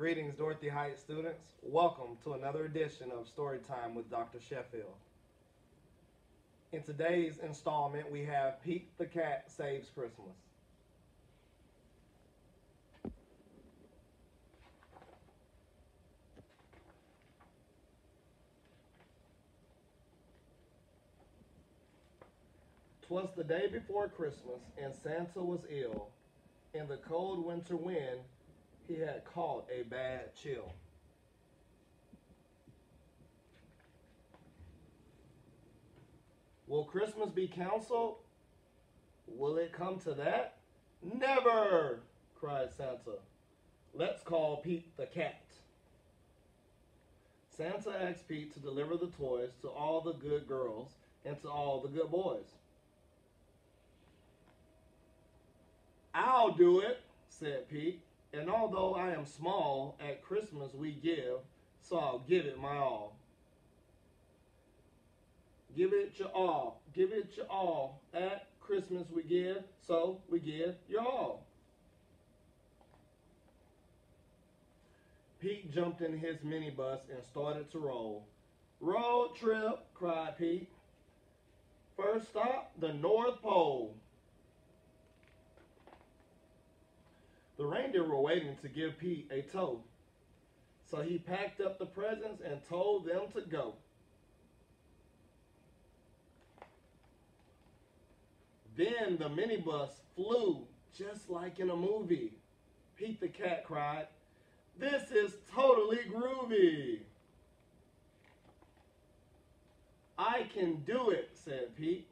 Greetings, Dorothy Heights students. Welcome to another edition of Storytime with Dr. Sheffield. In today's installment, we have Pete the Cat Saves Christmas. Twas the day before Christmas, and Santa was ill. and the cold winter wind, he had caught a bad chill. Will Christmas be canceled? Will it come to that? Never, cried Santa. Let's call Pete the cat. Santa asked Pete to deliver the toys to all the good girls and to all the good boys. I'll do it, said Pete. And although I am small, at Christmas we give, so I'll give it my all. Give it your all. Give it your all. At Christmas we give, so we give your all. Pete jumped in his minibus and started to roll. Road trip, cried Pete. First stop, the North Pole. The reindeer were waiting to give Pete a tow. So he packed up the presents and told them to go. Then the minibus flew just like in a movie. Pete the cat cried, This is totally groovy. I can do it, said Pete.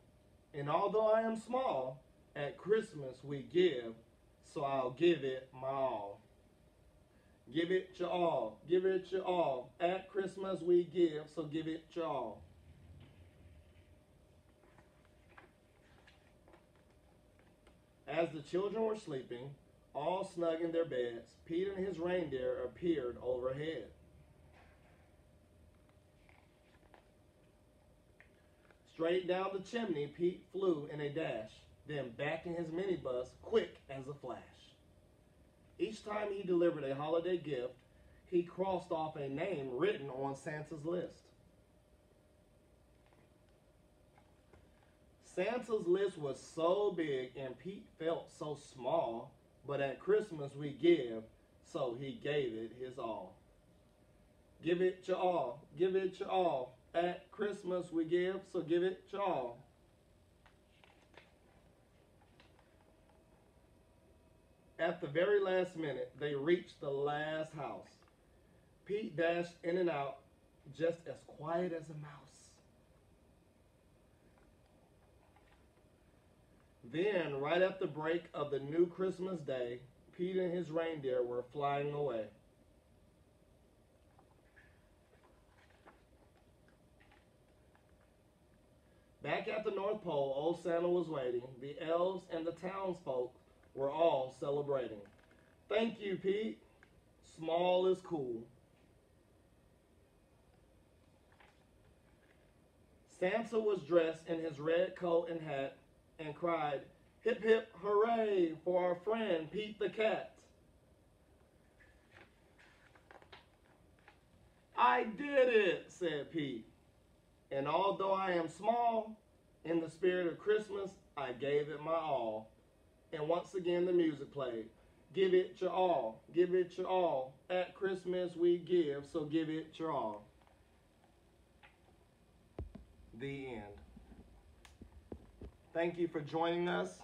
And although I am small, at Christmas we give so I'll give it my all. Give it your all. Give it your all. At Christmas we give, so give it your all. As the children were sleeping, all snug in their beds, Pete and his reindeer appeared overhead. Straight down the chimney, Pete flew in a dash then back in his minibus quick as a flash. Each time he delivered a holiday gift, he crossed off a name written on Santa's list. Santa's list was so big and Pete felt so small, but at Christmas we give, so he gave it his all. Give it your all, give it your all. At Christmas we give, so give it your all. At the very last minute, they reached the last house. Pete dashed in and out just as quiet as a mouse. Then, right at the break of the new Christmas day, Pete and his reindeer were flying away. Back at the North Pole, old Santa was waiting. The elves and the townsfolk we're all celebrating. Thank you, Pete. Small is cool. Santa was dressed in his red coat and hat and cried, Hip hip hooray for our friend Pete the cat. I did it, said Pete. And although I am small, in the spirit of Christmas, I gave it my all. And once again, the music played. Give it your all. Give it your all. At Christmas, we give, so give it your all. The end. Thank you for joining us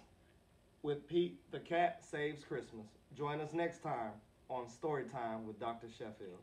with Pete the Cat Saves Christmas. Join us next time on Storytime with Dr. Sheffield.